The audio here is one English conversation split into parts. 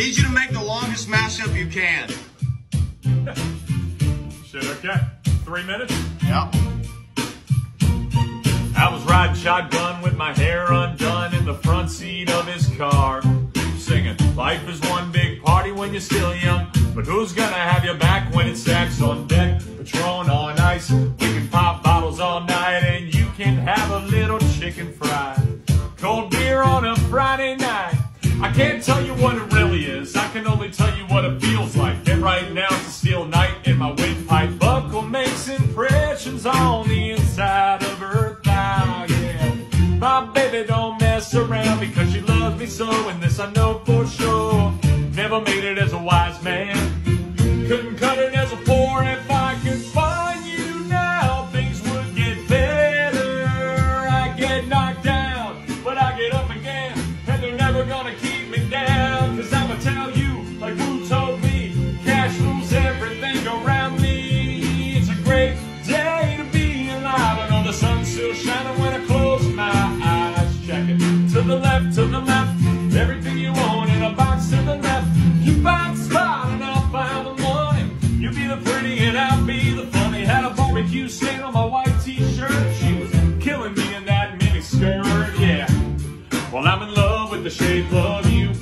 need you to make the longest mashup you can. Shit, okay. Three minutes? Yep. I was riding shotgun with my hair undone in the front seat of his car. Singing, life is one big party when you're still young. But who's gonna have your back when it's sex on deck? Patron on ice. We can pop bottles all night and you can have a little chicken fry. Cold beer on a Friday night. I can't tell you what it really is. I can only tell you what it feels like. And right now it's a steel night in my windpipe buckle makes impressions on the inside of her thigh. Yeah, my baby don't mess around because she loves me so, and this I know for sure. Never made it as a wise man. Couldn't cut it as a poor. If I could find you now, things would get better. I get knocked down, but I get up again, to the left. Everything you want in a box to the left. You find spot and I'll find the money. You be the pretty and I'll be the funny. Had a barbecue stain on my white t-shirt. She was killing me in that mini skirt. Yeah. Well, I'm in love with the shape of you.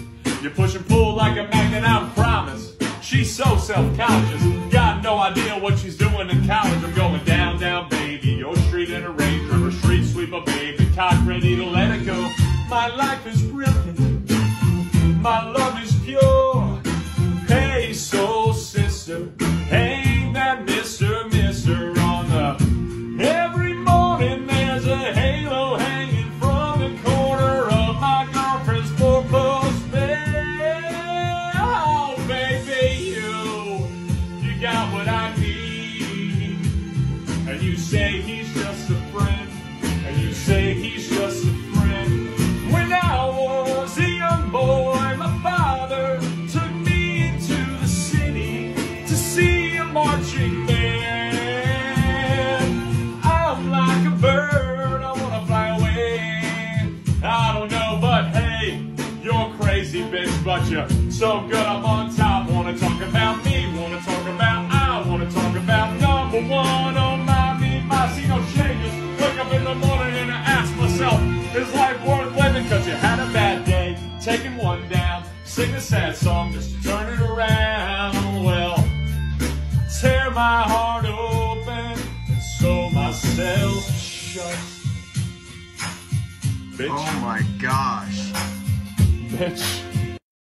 You push and pull like a magnet, I promise. She's so self-conscious. Got no idea what she's doing in college. I'm going down, down, baby. Your street in a Range Rover, street sweeper, baby. Cock ready to. My life is brilliant. My love is pure. But you're so good up on top. Wanna talk about me, wanna talk about I, wanna talk about number one oh, on my me, my see no changes. Wake up in the morning and I ask myself, is life worth living? Cause you had a bad day, taking one down, sing a sad song just to turn it around. Well, tear my heart open and sew myself shut. Bitch, Oh my gosh. bitch.